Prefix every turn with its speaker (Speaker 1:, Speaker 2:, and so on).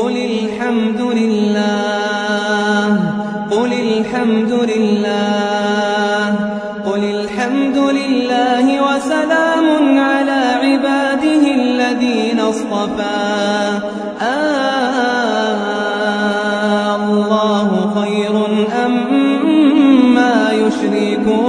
Speaker 1: قل الحمد لله قل الحمد لله قل الحمد لله وسلام على عباده الذين اصطفى آه الله خير أم ما يشركون